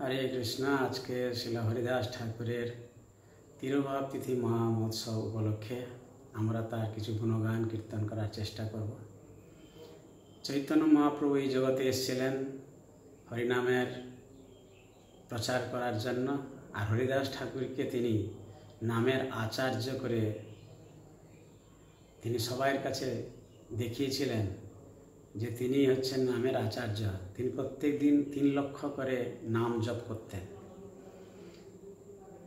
হরে কৃষ্ণ, আজকে শিল হরিদাস ঠাকুরের তিরুভাব তিথি মহা মহোৎসব উপলক্ষে আমরা তার কিছু গুণগান কীর্তন করার চেষ্টা করব। চৈতন্য মহাপ্রভু এই জগতে এসেছিলেন হরিনামের প্রচার করার জন্য, আর হরিদাস ঠাকুরকে তিনি নামের আচার্য করে তিনি সবাইয়ের কাছে দেখিয়েছিলেন। যে তিনি হচ্ছেন নামের আচার্য। তিনি প্রত্যেক দিন তিন লক্ষ করে নাম জপ করতেন।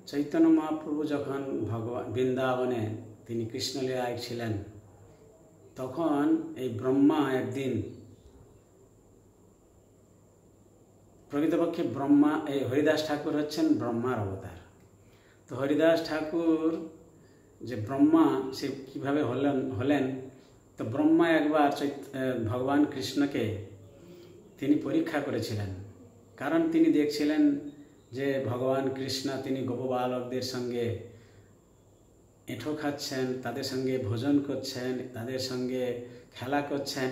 চৈতন্য মহাপ্রভু যখন ভগবান বৃন্দাবনে তিনি কৃষ্ণলীলায় ছিলেন, তখন এই ব্রহ্মা একদিন প্রকৃতপক্ষে ব্রহ্মা, এই হরিদাস ঠাকুর হচ্ছেন ব্রহ্মার অবতার। তো হরিদাস ঠাকুর যে ব্রহ্মা, সে কীভাবে হলেন হলেন? তো ব্রহ্মা একবার চৈত ভগবান কৃষ্ণকে তিনি পরীক্ষা করেছিলেন। কারণ তিনি দেখছিলেন যে ভগবান কৃষ্ণ তিনি গোপবালকদের সঙ্গে এঁঠো খাচ্ছেন, তাদের সঙ্গে ভোজন করছেন, তাদের সঙ্গে খেলা করছেন।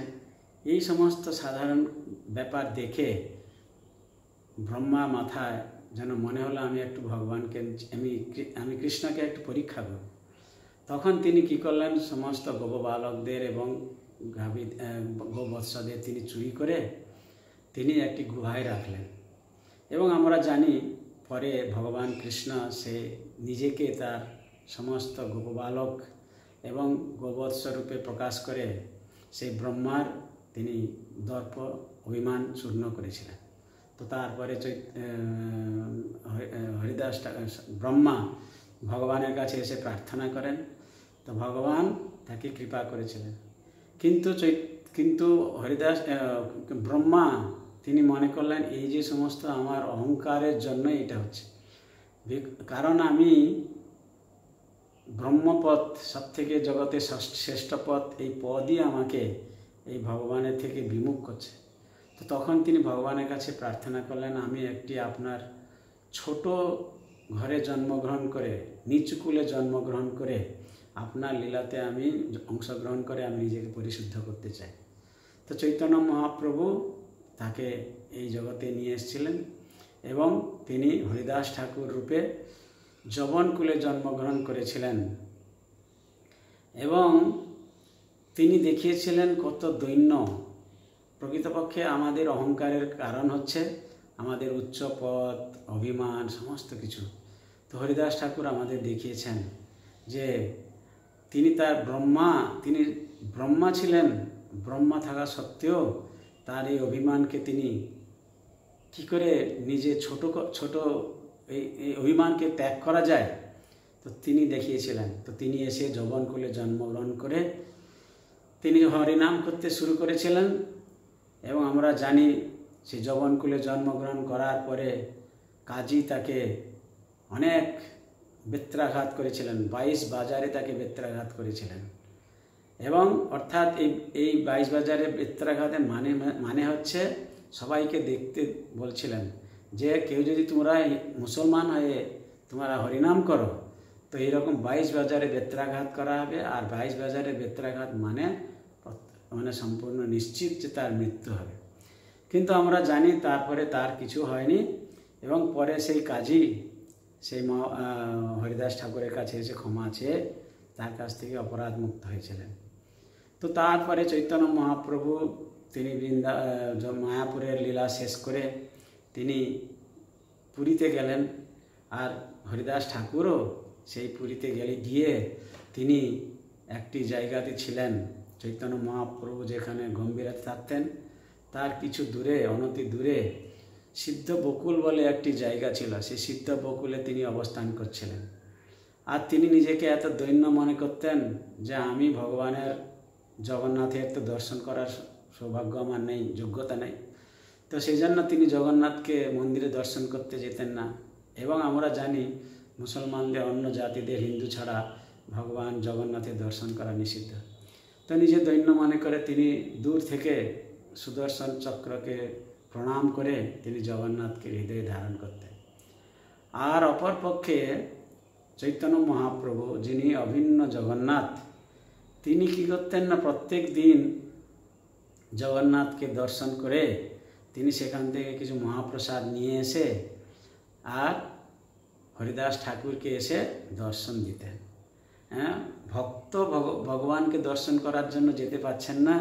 এই সমস্ত সাধারণ ব্যাপার দেখে ব্রহ্মা মাথায় যেন মনে হলো, আমি একটু ভগবানকে, আমি আমি কৃষ্ণকে একটু পরীক্ষা করব। তখন তিনি কি করলেন? সমস্ত গোপবালকদের এবং গাভী গোবৎসদের তিনি চুরি করে তিনি একটি গুহায় রাখলেন। এবং আমরা জানি, পরে ভগবান কৃষ্ণ সে নিজেকে তার সমস্ত গোপবালক এবং গোবৎসরূপে প্রকাশ করে সেই ব্রহ্মার তিনি দর্প অভিমান চূর্ণ করেছিলেন। তো তারপরে হরিদাস ব্রহ্মা ভগবানের কাছে এসে প্রার্থনা করেন। তো ভগবান তাকে কৃপা করেছিলেন। কিন্তু কিন্তু হরিদাস ব্রহ্মা, তিনি মনে করলেন, এই যে সমস্ত আমার অহংকারের জন্য এটা হচ্ছে। কারণ আমি ব্রহ্মপথ সব থেকে জগতে শ্রেষ্ঠ পথ এই পদই আমাকে এই ভগবানের থেকে বিমুখ করছে। তো তখন তিনি ভগবানের কাছে প্রার্থনা করলেন, আমি একটি আপনার ছোট ঘরে জন্মগ্রহণ করে নিচুকুলে জন্মগ্রহণ করে আপনার লীলাতে আমি অংশগ্রহণ করে আমি নিজেকে পরিশুদ্ধ করতে চাই। তো চৈতন্য মহাপ্রভু তাকে এই জগতে নিয়ে এসেছিলেন এবং তিনি হরিদাস ঠাকুর রূপে জবনকুলে জন্মগ্রহণ করেছিলেন এবং তিনি দেখিয়েছিলেন কত দৈন্য। প্রকৃতপক্ষে আমাদের অহংকারের কারণ হচ্ছে আমাদের উচ্চ পদ অভিমান, সমস্ত কিছু। তো হরিদাস ঠাকুর আমাদের দেখিয়েছেন যে তিনি তার ব্রহ্মা, তিনি ব্রহ্মা ছিলেন, ব্রহ্মা থাকা সত্ত্বেও তার এই অভিমানকে তিনি কি করে নিজে ছোট ছোট এই এই অভিমানকে ত্যাগ করা যায়? তো তিনি দেখিয়েছিলেন। তো তিনি এসে যৌবনকুলে জন্মগ্রহণ করে তিনি হরিনাম করতে শুরু করেছিলেন এবং আমরা জানি সে যৌবনকুলে জন্মগ্রহণ করার পরে কাজী তাকে অনেক বেত্রাঘাত করেছিলেন, বাইশ বাজারে তাকে বেত্রাঘাত করেছিলেন। এবং অর্থাৎ এই এই বাইশ বাজারে বেত্রাঘাতের মানে মানে হচ্ছে সবাইকে দেখতে বলছিলেন যে কেউ যদি তোমরা মুসলমান হয়ে তোমরা হরিনাম করো, তো এইরকম বাইশ বাজারে বেত্রাঘাত করা হবে। আর বাইশ বাজারে বেত্রাঘাত মানে মানে সম্পূর্ণ নিশ্চিত যে তার মৃত্যু হবে। কিন্তু আমরা জানি তারপরে তার কিছু হয়নি এবং পরে সেই কাজী সেই মা হরিদাস ঠাকুরের কাছে এসে ক্ষমা চেয়ে তার কাছ থেকে অপরাধ মুক্ত হয়েছিলেন। তো তারপরে চৈতন্য মহাপ্রভু, তিনি বৃন্দা মায়াপুরের লীলা শেষ করে তিনি পুরীতে গেলেন আর হরিদাস ঠাকুরও সেই পুরীতে গেলে, গিয়ে তিনি একটি জায়গাতে ছিলেন, চৈতন্য মহাপ্রভু যেখানে গম্ভীরাতে থাকতেন। তার কিছু দূরে, অনতি দূরে সিদ্ধ বকুল বলে একটি জায়গা ছিল সেই সিদ্ধ বকুলে তিনি অবস্থান করছিলেন। আর তিনি নিজেকে এত দৈন্য মনে করতেন যে আমি ভগবানের জগন্নাথের তো দর্শন করার সৌভাগ্য আমার নেই, যোগ্যতা নেই। তো সেই জন্য তিনি জগন্নাথকে মন্দিরে দর্শন করতে যেতেন না। এবং আমরা জানি মুসলমানদের অন্য জাতিদের, হিন্দু ছাড়া ভগবান জগন্নাথের দর্শন করা নিষিদ্ধ। তো নিজে দৈন্য মনে করে তিনি দূর থেকে সুদর্শন চক্রকে প্রণাম করে তিনি জগন্নাথকে হৃদয়ে ধারণ করতেন। আর অপরপক্ষে চৈতন্য মহাপ্রভু, যিনি অভিন্ন জগন্নাথ, তিনি কি করতেন না প্রত্যেক দিন জগন্নাথকে দর্শন করে তিনি সেখান থেকে কিছু মহাপ্রসাদ নিয়ে এসে আর হরিদাস ঠাকুরকে এসে দর্শন দিতেন। হ্যাঁ ভক্ত ভগবানকে দর্শন করার জন্য যেতে পারছেন না,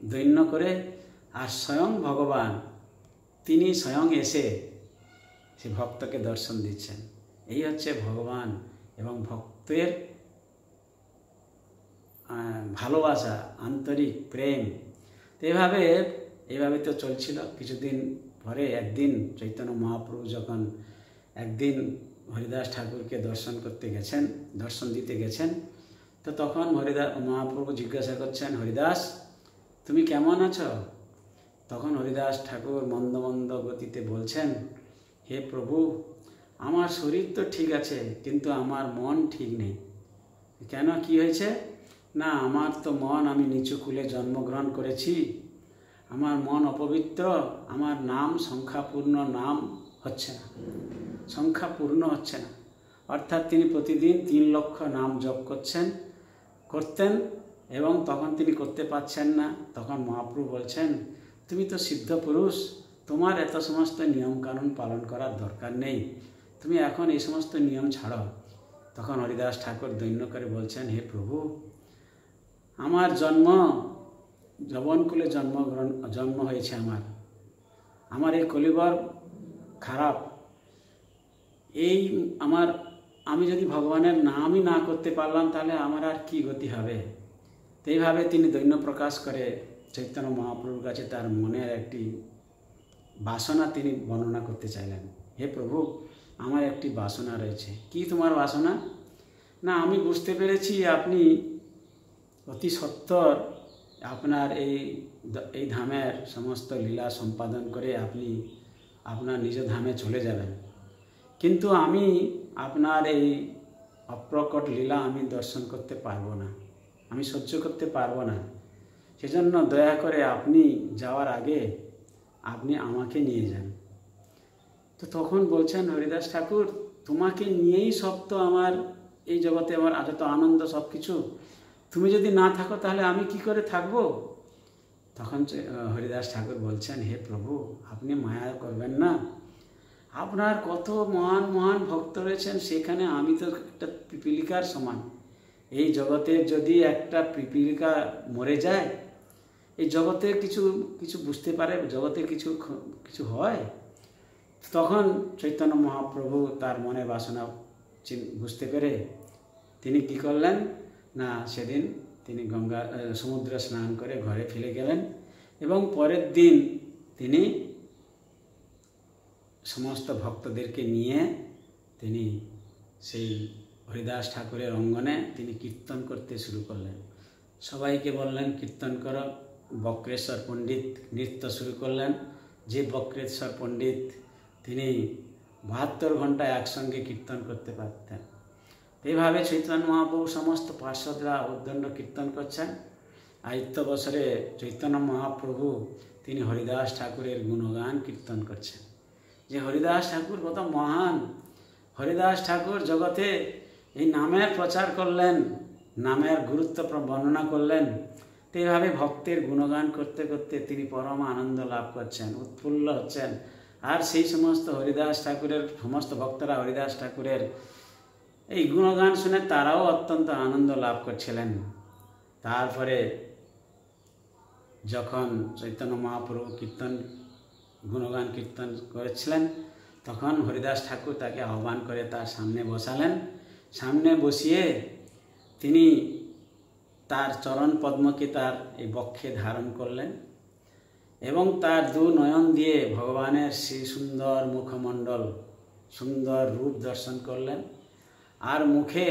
দৈন্য করে আর স্বয়ং ভগবান তিনি স্বয়ং এসে সে ভক্তকে দর্শন দিচ্ছেন। এই হচ্ছে ভগবান এবং ভক্তের ভালোবাসা, আন্তরিক প্রেম। তো এভাবে এভাবে তো চলছিল। কিছুদিন পরে একদিন চৈতন্য মহাপ্রভু যখন একদিন হরিদাস ঠাকুরকে দর্শন করতে গেছেন, দর্শন দিতে গেছেন, তো তখন হরিদাস মহাপ্রভু জিজ্ঞাসা করছেন, হরিদাস, তুমি কেমন আছো? তখন হরিদাস ঠাকুর মন্দ মন্দ গতিতে বলছেন, হে প্রভু, আমার শরীর তো ঠিক আছে, কিন্তু আমার মন ঠিক নেই। কেন, কি হয়েছে? না, আমার তো মন আমি নিচু কুলে জন্মগ্রহণ করেছি। আমার মন অপবিত্র, আমার নাম সংখ্যাপূর্ণ নাম হচ্ছে না। সংখ্যাপূর্ণ হচ্ছে না। অর্থাৎ তিনি প্রতিদিন তিন লক্ষ নাম জপ করছেন, করতেন এবং তখন তিনি করতে পারছেন না। তখন মহাপ্রভু বলছেন তুমি তো সিদ্ধ পুরুষ, তোমার এত সমস্ত নিয়মকানুন পালন করার দরকার নেই। তুমি এখন এই সমস্ত নিয়ম ছাড়ো। তখন হরিদাস ঠাকুর দৈন্য করে বলছেন, হে প্রভু, আমার জন্ম যবনকুলে জন্মগ্রহণ, জন্ম হয়েছে আমার। আমার এই কলিবর খারাপ। এই আমার, আমি যদি ভগবানের নামই না করতে পারলাম, তাহলে আমার আর কি গতি হবে? এইভাবে তিনি দৈন্য প্রকাশ করে চৈতন্য মহাপ্রভুর কাছে তার মনের একটি বাসনা তিনি বর্ণনা করতে চাইলেন। হে প্রভু, আমার একটি বাসনা রয়েছে। কি তোমার বাসনা? না, আমি বুঝতে পেরেছি আপনি অতি সত্তর আপনার এই এই ধামের সমস্ত লীলা সম্পাদন করে আপনি আপনার নিজ ধামে চলে যাবেন। কিন্তু আমি আপনার এই অপ্রকট লীলা আমি দর্শন করতে পারব না। আমি সহ্য করতে পারব না। সেজন্য দয়া করে আপনি যাওয়ার আগে আপনি আমাকে নিয়ে যান। তো তখন বলছেন, হরিদাস ঠাকুর, তোমাকে নিয়েই সব তো আমার, এই জগতে আমার যত আনন্দ সব কিছু তুমি যদি না থাকো তাহলে আমি কি করে থাকব? তখন হরিদাস ঠাকুর বলছেন, হে প্রভু, আপনি মায়া করবেন না। আপনার কত মহান মহান ভক্ত রয়েছেন, সেখানে আমি তো একটা পিপিলিকার সমান। এই জগতে যদি একটা পিপিলিকা মরে যায় এই জগতে কিছু কিছু বুঝতে পারে, জগতে কিছু কিছু হয়? তখন চৈতন্য মহাপ্রভু তার মনে বাসনা বুঝতে পেরে তিনি কি করলেন? না, সেদিন তিনি গঙ্গা সমুদ্রে স্নান করে ঘরে ফিরে গেলেন এবং পরের দিন তিনি সমস্ত ভক্তদেরকে নিয়ে তিনি সেই হরিদাস ঠাকুরের অঙ্গনে তিনি কীর্তন করতে শুরু করলেন। সবাইকে বললেন, কীর্তন কর। বক্রেশ্বর পণ্ডিত নৃত্য শুরু করলেন। যে বক্রেশ্বর পণ্ডিত, তিনি বাহাত্তর ঘন্টায় একসঙ্গে কীর্তন করতে পারতেন। এইভাবে চৈতন্য মহাপ্রভু সমস্ত পার্শ্বদরা উদ্দণ্ড কীর্তন করছেন। আয়ত্ত বছরে চৈতন্য মহাপ্রভু, তিনি হরিদাস ঠাকুরের গুণগান কীর্তন করছেন। যে হরিদাস ঠাকুর কত মহান! হরিদাস ঠাকুর জগতে এই নামের প্রচার করলেন, নামের গুরুত্ব বর্ণনা করলেন। তো এইভাবে ভক্তের গুণগান করতে করতে তিনি পরম আনন্দ লাভ করছেন, উৎফুল্ল হচ্ছেন। আর সেই সমস্ত হরিদাস ঠাকুরের, সমস্ত ভক্তরা হরিদাস ঠাকুরের এই গুণগান শুনে তারাও অত্যন্ত আনন্দ লাভ করছিলেন। তারপরে যখন চৈতন্য মহাপ্রভু কীর্তন, গুণগান কীর্তন করেছিলেন, তখন হরিদাস ঠাকুর তাকে আহ্বান করে তার সামনে বসালেন। সামনে বসিয়ে তিনি তার চরণ পদ্মকে তার এই বক্ষে ধারণ করলেন এবং তার দু নয়ন দিয়ে ভগবানের সেই সুন্দর মুখমণ্ডল, সুন্দর রূপ দর্শন করলেন। আর মুখে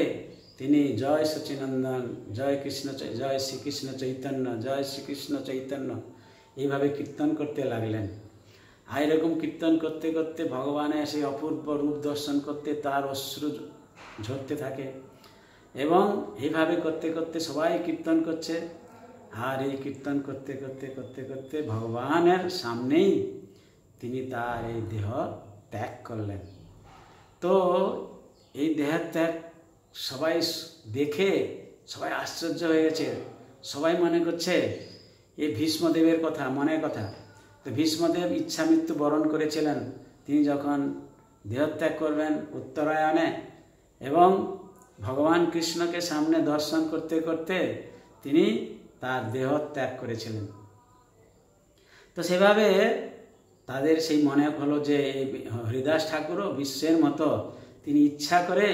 তিনি জয় সচিনন্দন, জয় কৃষ্ণ জয় শ্রীকৃষ্ণ চৈতন্য, জয় শ্রীকৃষ্ণ চৈতন্য এইভাবে কীর্তন করতে লাগলেন। আর এরকম কীর্তন করতে করতে ভগবানের সেই অপূর্ব রূপ দর্শন করতে তার অশ্রু ঝরতে থাকে। এবং এইভাবে করতে করতে সবাই কীর্তন করছে। আর এই কীর্তন করতে করতে করতে করতে ভগবানের সামনেই তিনি তার এই দেহ ত্যাগ করলেন। তো এই দেহের ত্যাগ সবাই দেখে সবাই আশ্চর্য হয়ে গেছে। সবাই মনে করছে এই ভীষ্মদেবের কথা, মনের কথা। তো ভীষ্মদেব ইচ্ছা মৃত্যু বরণ করেছিলেন। তিনি যখন দেহত্যাগ করবেন উত্তরায়ণে এবং ভগবান কৃষ্ণকে সামনে দর্শন করতে করতে তিনি তার দেহ ত্যাগ করেছিলেন। তো সেভাবে তাদের সেই মনে হলো যে হরিদাস ঠাকুরও বিশ্বের মতো তিনি ইচ্ছা করে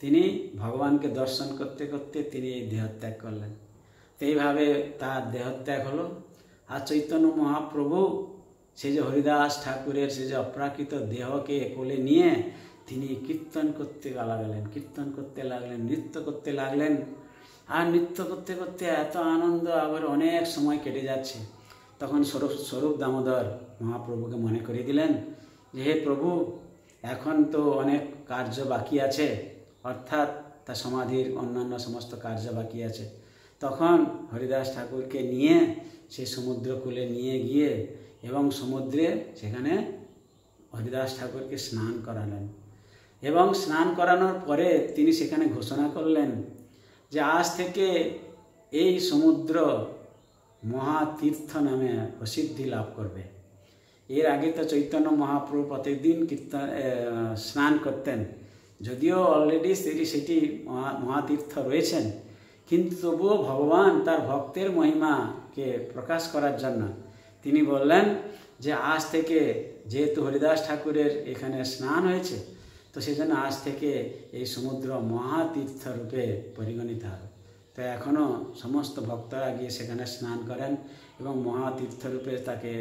তিনি ভগবানকে দর্শন করতে করতে তিনি এই দেহত্যাগ করলেন। তো এইভাবে তার দেহত্যাগ হলো। আর চৈতন্য মহাপ্রভু সেই যে হরিদাস ঠাকুরের সেই যে অপ্রাকৃত দেহকে কোলে নিয়ে তিনি কীর্তন করতে লাগলেন, কীর্তন করতে লাগলেন, নৃত্য করতে লাগলেন। আর নৃত্য করতে করতে এত আনন্দ, আবার অনেক সময় কেটে যাচ্ছে। তখন স্বরূপ স্বরূপ দামোদর মহাপ্রভুকে মনে করে দিলেন যে, হে প্রভু, এখন তো অনেক কার্য বাকি আছে। অর্থাৎ তার সমাধির অন্যান্য সমস্ত কার্য বাকি আছে। তখন হরিদাস ঠাকুরকে নিয়ে সেই সমুদ্রকূলে নিয়ে গিয়ে এবং সমুদ্রে সেখানে হরিদাস ঠাকুরকে স্নান করালেন। এবং স্নান করানোর পরে তিনি সেখানে ঘোষণা করলেন যে আজ থেকে এই সমুদ্র মহাতীর্থ নামে প্রসিদ্ধি লাভ করবে। এর আগে তো চৈতন্য মহাপ্রভু প্রত্যেকদিন কীর্তন স্নান করতেন। যদিও অলরেডি সেটি সেটি মহাতীর্থ রয়েছেন, কিন্তু তবুও ভগবান তার ভক্তের মহিমাকে প্রকাশ করার জন্য তিনি বললেন যে আজ থেকে যেহেতু হরিদাস ঠাকুরের এখানে স্নান হয়েছে তো সেজন্য আজ থেকে এই সমুদ্র মহাতীর্থ রূপে পরিগণিত হবে। তো এখনও সমস্ত ভক্তরা গিয়ে সেখানে স্নান করেন এবং মহাতীর্থরূপে তাকে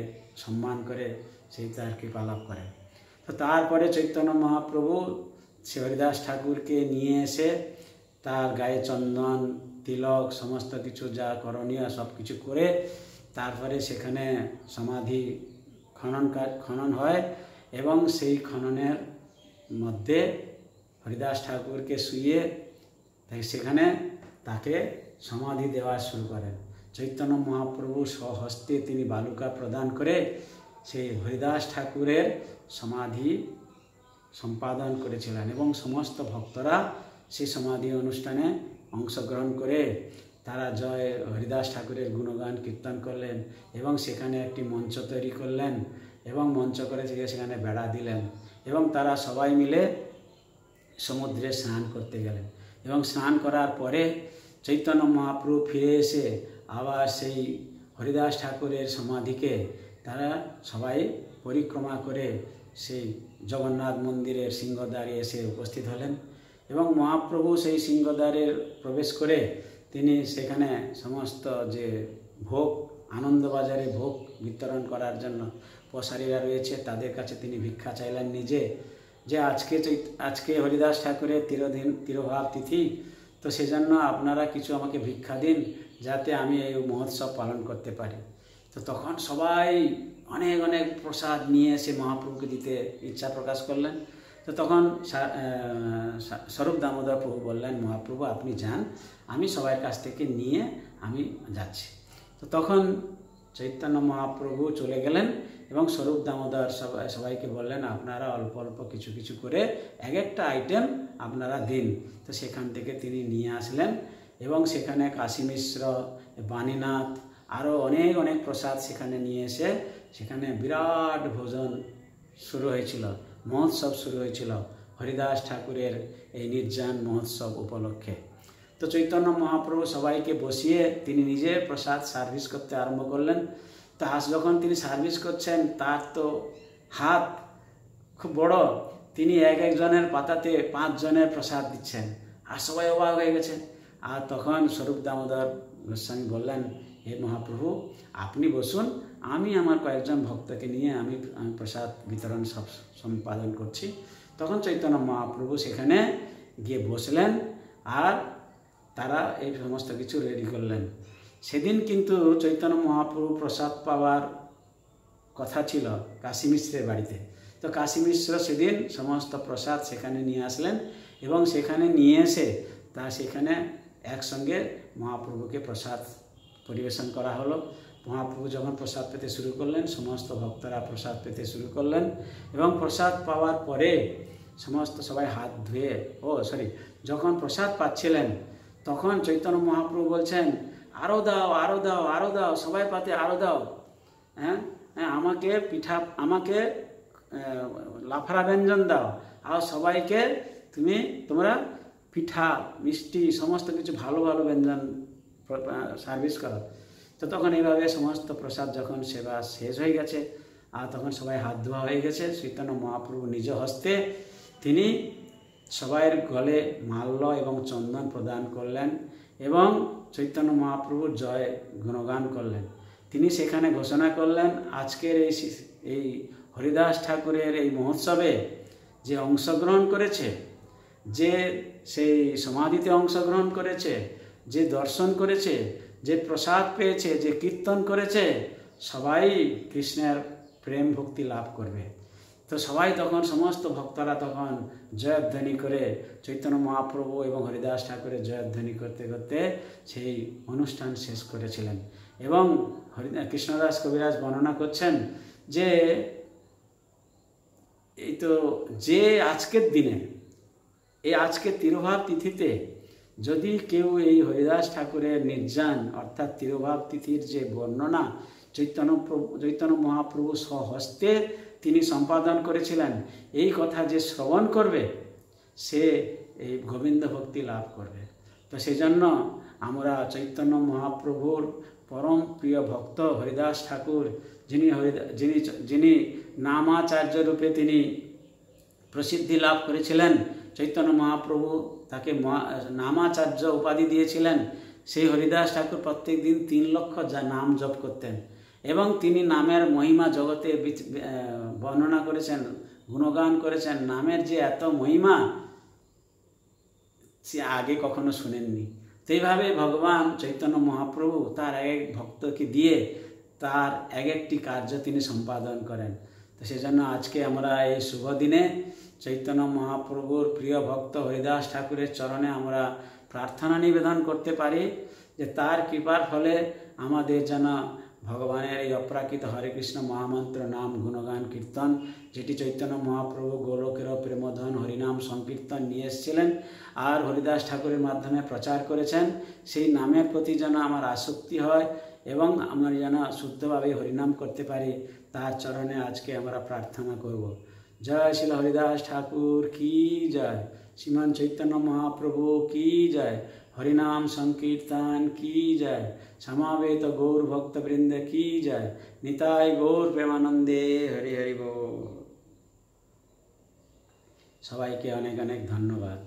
সম্মান করে সেই তার কৃপালাভ করেন। তো তারপরে চৈতন্য মহাপ্রভু শ্রী হরিদাস ঠাকুরকে নিয়ে এসে তার গায়ে চন্দন, তিলক, সমস্ত কিছু যা করণীয় সব কিছু করে তারপরে সেখানে সমাধি খনন খনন হয় এবং সেই খননের মধ্যে হরিদাস ঠাকুরকে শুয়ে সেখানে তাকে সমাধি দেওয়া শুরু করেন। চৈতন্য মহাপ্রভু স্বহস্তে তিনি বালুকা প্রদান করে সেই হরিদাস ঠাকুরের সমাধি সম্পাদন করেছিলেন এবং সমস্ত ভক্তরা সেই সমাধি অনুষ্ঠানে অংশগ্রহণ করে তারা জয় হরিদাস ঠাকুরের গুণগান কীর্তন করলেন এবং সেখানে একটি মঞ্চ তৈরি করলেন এবং মঞ্চ করে সেখানে বেড়া দিলেন। এবং তারা সবাই মিলে সমুদ্রে স্নান করতে গেলেন। এবং স্নান করার পরে চৈতন্য মহাপ্রভু ফিরে এসে আবার সেই হরিদাস ঠাকুরের সমাধিকে তারা সবাই পরিক্রমা করে সেই জগন্নাথ মন্দিরের সিংহদ্বারে এসে উপস্থিত হলেন এবং মহাপ্রভু সেই সিংহদ্বারে প্রবেশ করে তিনি সেখানে সমস্ত যে ভোগ, আনন্দবাজারে ভোগ বিতরণ করার জন্য প্রসারীরা রয়েছে, তাদের কাছে তিনি ভিক্ষা চাইলেন নিজে যে আজকে আজকে হরিদাস ঠাকুরের তিরোদিন, তিরোভাব তিথি, তো সেজন্য আপনারা কিছু আমাকে ভিক্ষা দিন যাতে আমি এই মহোৎসব পালন করতে পারি। তো তখন সবাই অনেক অনেক প্রসাদ নিয়ে এসে মহাপ্রভুকে দিতে ইচ্ছা প্রকাশ করলেন। তো তখন স্বরূপ দামোদর প্রভু বললেন, মহাপ্রভু আপনি যান, আমি সবার কাছ থেকে নিয়ে আমি যাচ্ছি। তো তখন চৈতন্য মহাপ্রভু চলে গেলেন এবং স্বরূপ দামোদর সবাই সবাইকে বললেন, আপনারা অল্প অল্প কিছু কিছু করে এক একটা আইটেম আপনারা দিন। তো সেখান থেকে তিনি নিয়ে আসলেন এবং সেখানে কাশী মিশ্র, বাণীনাথ আরও অনেক অনেক প্রসাদ সেখানে নিয়ে এসে সেখানে বিরাট ভোজন শুরু হয়েছিল, মহোৎসব শুরু হয়েছিল। হরিদাস ঠাকুরের এই নির্যান মহোৎসব উপলক্ষে। তো চৈতন্য মহাপ্রভু সবাইকে বসিয়ে তিনি নিজে প্রসাদ সার্ভিস করতে আরম্ভ করলেন। তা যখন তিনি সার্ভিস করছেন, তার তো হাত খুব বড়। তিনি এক একজনের পাতাতে পাঁচজনের প্রসাদ দিচ্ছেন। আর সবাই অবাক হয়ে গেছে। আর তখন স্বরূপ দামোদর গোস্বামী বললেন, হে মহাপ্রভু, আপনি বসুন। আমি আমার কয়েকজন ভক্তকে নিয়ে আমি প্রসাদ বিতরণ সব সম্পাদন করছি। তখন চৈতন্য মহাপ্রভু সেখানে গিয়ে বসলেন। আর তারা এই সমস্ত কিছু রেডি করলেন। সেদিন কিন্তু চৈতন্য মহাপ্রভু প্রসাদ পাওয়ার কথা ছিল কাশী মিশ্রের বাড়িতে। তো কাশী মিশ্র সেদিন সমস্ত প্রসাদ সেখানে নিয়ে আসলেন এবং সেখানে নিয়ে এসে তা সেখানে একসঙ্গে মহাপ্রভুকে প্রসাদ পরিবেশন করা হলো। মহাপ্রভু যখন প্রসাদ পেতে শুরু করলেন, সমস্ত ভক্তরা প্রসাদ পেতে শুরু করলেন এবং প্রসাদ পাওয়ার পরে সমস্ত সবাই হাত ধুয়ে, ও সরি যখন প্রসাদ পাচ্ছিলেন তখন চৈতন্য মহাপ্রভু বলছেন আরও দাও আরও দাও আরও দাও, সবাই পাতে আরও দাও। হ্যাঁ? হ্যাঁ আমাকে পিঠা, আমাকে লাফারা ব্যঞ্জন দাও, আর সবাইকে তুমি, তোমরা পিঠা, মিষ্টি, সমস্ত কিছু ভালো ভালো ব্যঞ্জন সার্ভিস করো। তো তখন এইভাবে সমস্ত প্রসাদ যখন সেবা শেষ হয়ে গেছে, আর তখন সবাই হাত ধোয়া হয়ে গেছে, চৈতন্য মহাপ্রভু নিজ হস্তে তিনি সবাইয়ের গলে মাল্য এবং চন্দন প্রদান করলেন এবং চৈতন্য মহাপ্রভুর জয় গুণগান করলেন। তিনি সেখানে ঘোষণা করলেন, আজকের এই এই হরিদাস ঠাকুরের এই মহোৎসবে যে অংশগ্রহণ করেছে, যে সেই সমাধিতে অংশগ্রহণ করেছে, যে দর্শন করেছে, যে প্রসাদ পেয়েছে, যে কীর্তন করেছে, সবাই কৃষ্ণের প্রেম ভক্তি লাভ করবে। তো সবাই তখন, সমস্ত ভক্তরা তখন জয়ধ্বনি করে চৈতন্য মহাপ্রভু এবং হরিদাস ঠাকুরের জয়ধ্বনি করতে করতে সেই অনুষ্ঠান শেষ করেছিলেন। এবং হরি, কৃষ্ণদাস কবিরাজ বর্ণনা করছেন যে, এই তো যে আজকের দিনে, এই আজকে তিরোভাব তিথিতে যদি কেউ এই হরিদাস ঠাকুরের নির্যান, অর্থাৎ তিরোভাব তিথির যে বর্ণনা, চৈতন্য চৈতন্য মহাপ্রভু স্বহস্তে তিনি সম্পাদন করেছিলেন। এই কথা যে শ্রবণ করবে, সে এই গোবিন্দ ভক্তি লাভ করবে। তো সেই জন্য আমরা চৈতন্য মহাপ্রভুর পরম প্রিয় ভক্ত হরিদাস ঠাকুর, যিনি যিনি যিনি নামাচার্য রূপে তিনি প্রসিদ্ধি লাভ করেছিলেন, চৈতন্য মহাপ্রভু তাকে নামাচার্য উপাধি দিয়েছিলেন। সেই হরিদাস ঠাকুর প্রত্যেক দিন তিন লক্ষ যা নাম জপ করতেন। এবং তিনি নামের মহিমা জগতে বর্ণনা করেছেন, গুণগান করেছেন। নামের যে এত মহিমা, সে আগে কখনো শুনেননি। তো এইভাবে ভগবান চৈতন্য মহাপ্রভু তার এক এক ভক্তকে দিয়ে তার এক একটি কার্য তিনি সম্পাদন করেন। তো সেজন্য আজকে আমরা এই শুভ দিনে চৈতন্য মহাপ্রভুর প্রিয় ভক্ত হরিদাস ঠাকুরের চরণে আমরা প্রার্থনা নিবেদন করতে পারি যে তার কৃপার ফলে আমাদের যেন ভগবানের এই অপ্রাকৃত হরে কৃষ্ণ মহামন্ত্র, নাম, গুণগান, কীর্তন, যেটি চৈতন্য মহাপ্রভু গোলকের প্রেমধন হরিনাম, সংকীর্তন নিয়ে এসেছিলেন আর হরিদাস ঠাকুরের মাধ্যমে প্রচার করেছেন, সেই নামের প্রতি যেন আমার আসক্তি হয় এবং আমরা যেন শুদ্ধভাবে হরিনাম করতে পারি, তার চরণে আজকে আমরা প্রার্থনা করব। জয় শিল হরিদাস ঠাকুর, কি জয়? শ্রীমান চৈতন্য মহাপ্রভু, কি জয়? হরিনাম সংকীর্তন কি জয় সমাবেত গৌর ভক্তবৃন্দ কি জয় নিতাই গৌর প্রেমানন্দে হরি হরি বল সবাইকে অনেক অনেক ধন্যবাদ